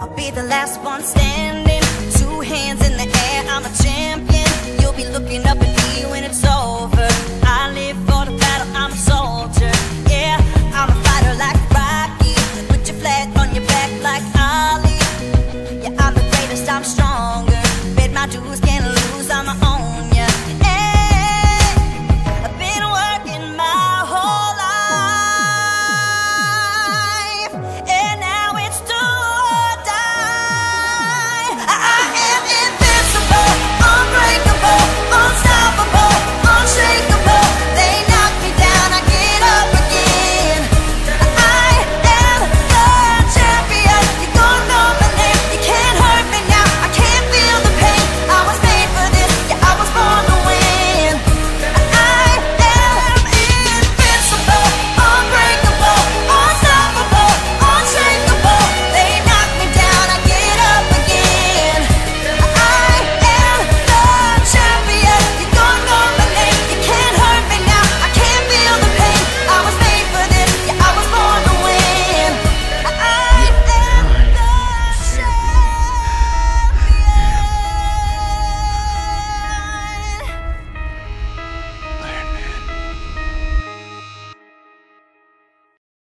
I'll be the last one standing. Two hands in the air, I'm a champion. You'll be looking up at me when it's over. I live for the battle, I'm a soldier. Yeah, I'm a fighter like Rocky. Put your flag on your back like Ali. Yeah, I'm the greatest, I'm stronger. Bet my dues can't lose.